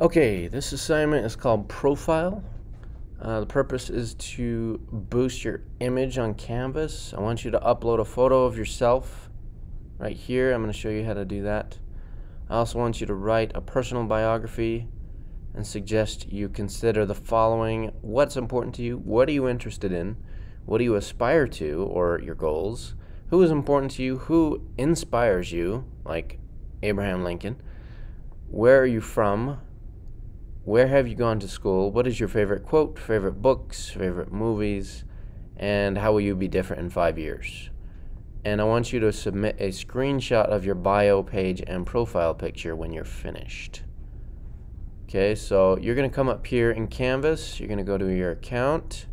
Okay, this assignment is called Profile. Uh, the purpose is to boost your image on Canvas. I want you to upload a photo of yourself right here. I'm going to show you how to do that. I also want you to write a personal biography and suggest you consider the following what's important to you, what are you interested in, what do you aspire to, or your goals, who is important to you, who inspires you, like Abraham Lincoln, where are you from, where have you gone to school? What is your favorite quote, favorite books, favorite movies, and how will you be different in five years? And I want you to submit a screenshot of your bio page and profile picture when you're finished. Okay, so you're going to come up here in Canvas. You're going to go to your account.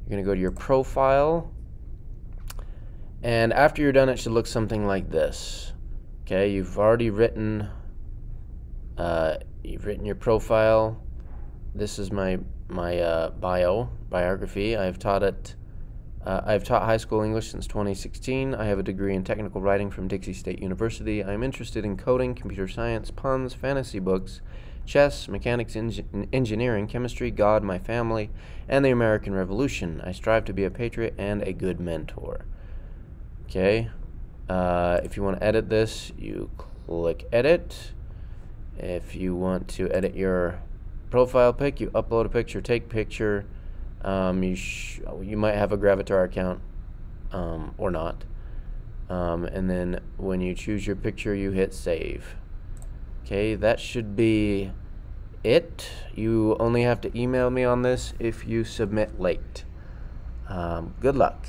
You're going to go to your profile. And after you're done, it should look something like this. Okay, you've already written uh, you've written your profile. This is my my uh, bio biography. I've taught it. Uh, I've taught high school English since 2016. I have a degree in technical writing from Dixie State University. I'm interested in coding, computer science, puns, fantasy books, chess, mechanics, engineering, chemistry, God, my family, and the American Revolution. I strive to be a patriot and a good mentor. Okay. Uh, if you want to edit this, you click edit. If you want to edit your profile pic, you upload a picture, take picture. Um, you you might have a Gravatar account um, or not. Um, and then when you choose your picture, you hit save. Okay, that should be it. You only have to email me on this if you submit late. Um, good luck.